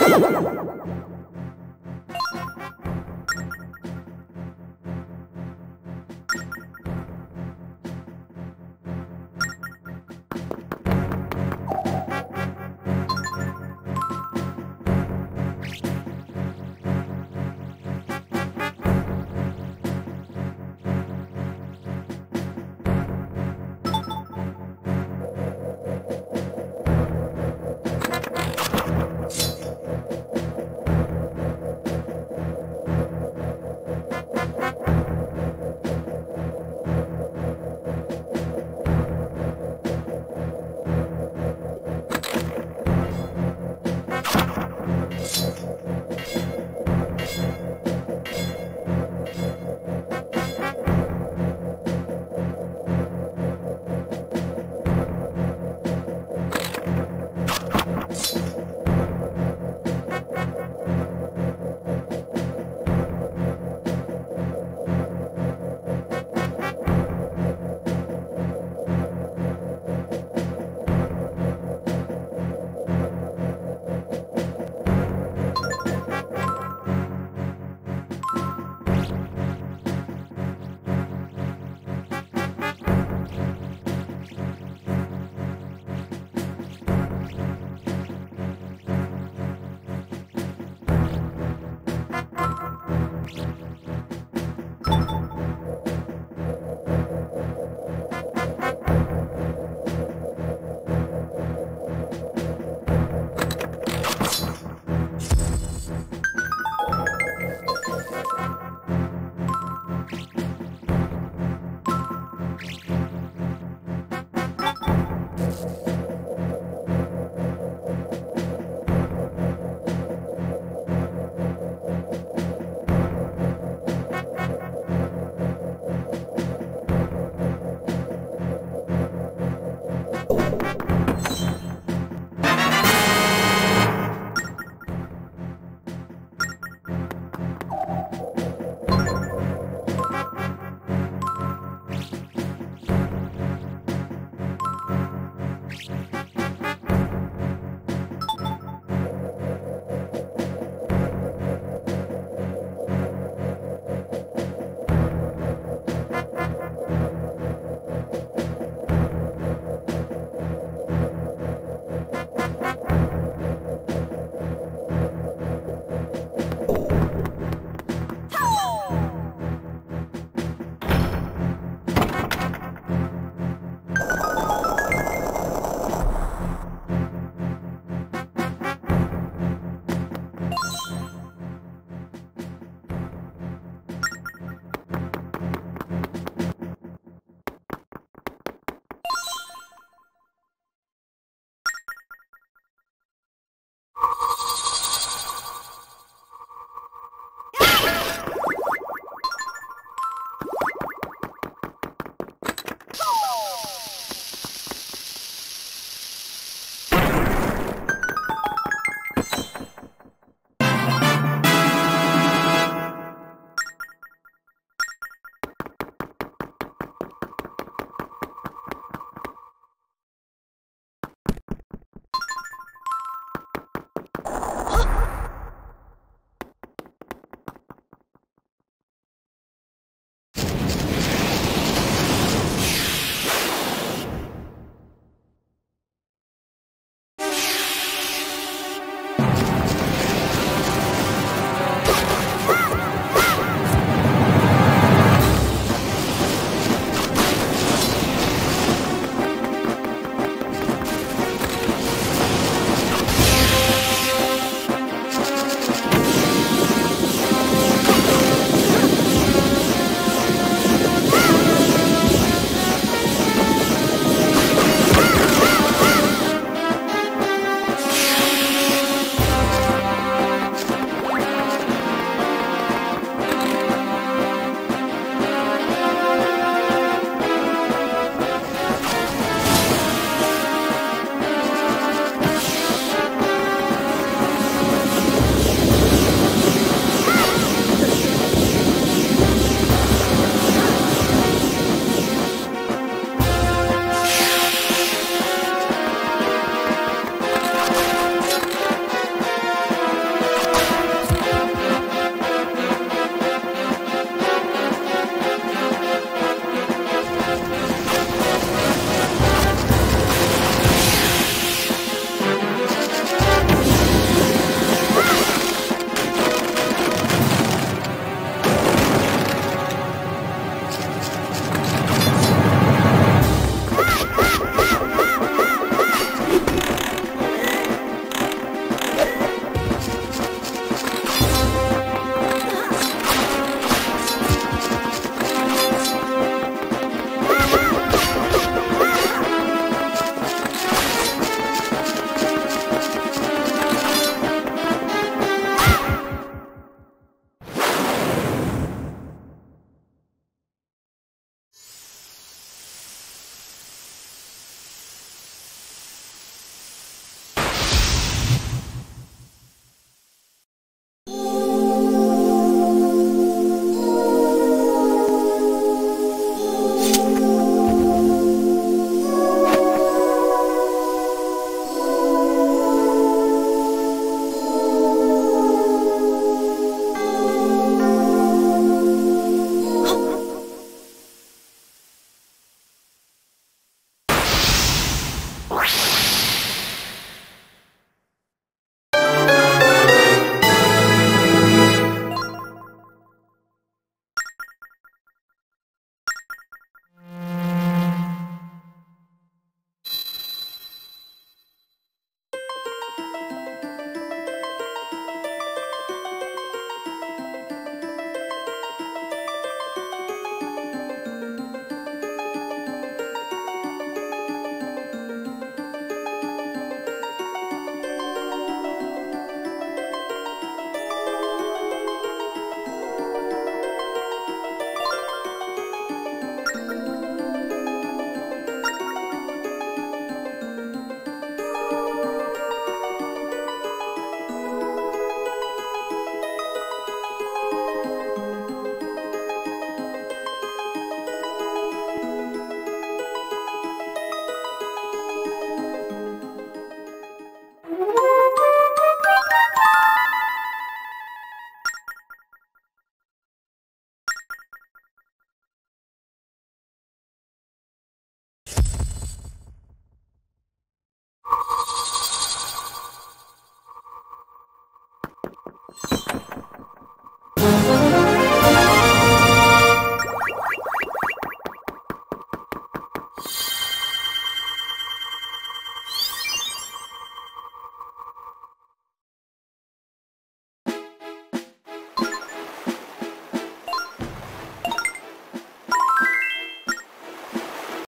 Ha ha ha ha!